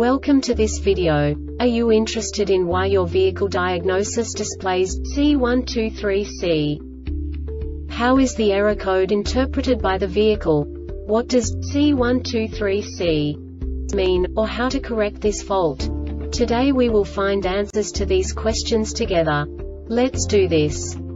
Welcome to this video. Are you interested in why your vehicle diagnosis displays C123C? How is the error code interpreted by the vehicle? What does C123C mean, or how to correct this fault? Today we will find answers to these questions together. Let's do this.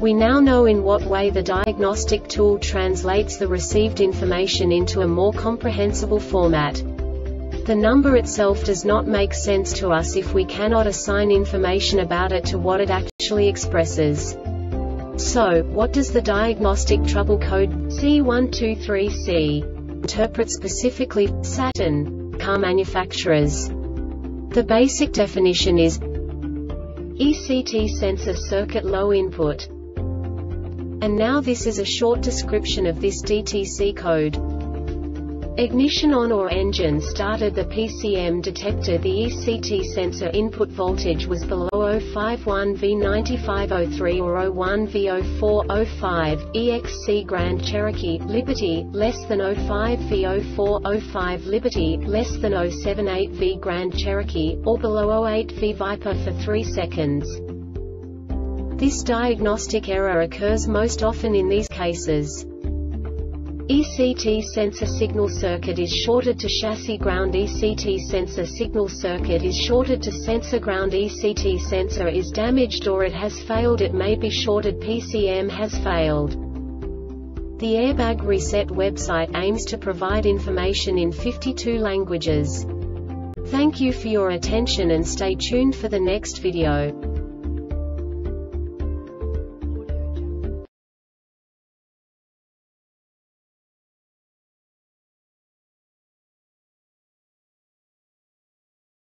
We now know in what way the diagnostic tool translates the received information into a more comprehensible format. The number itself does not make sense to us if we cannot assign information about it to what it actually expresses. So, what does the diagnostic trouble code C123C interpret specifically Saturn car manufacturers? The basic definition is ECT sensor circuit low input. And now this is a short description of this DTC code. Ignition on or engine started the PCM detector The ECT sensor input voltage was below 051 V9503 or 01 V0405, EXC Grand Cherokee, Liberty, less than 05 V0405 Liberty, less than 078 V Grand Cherokee, or below 08 V Viper for 3 seconds. This diagnostic error occurs most often in these cases. ECT sensor signal circuit is shorted to chassis ground ECT sensor signal circuit is shorted to sensor ground ECT sensor is damaged or it has failed it may be shorted PCM has failed. The Airbag Reset website aims to provide information in 52 languages. Thank you for your attention and stay tuned for the next video.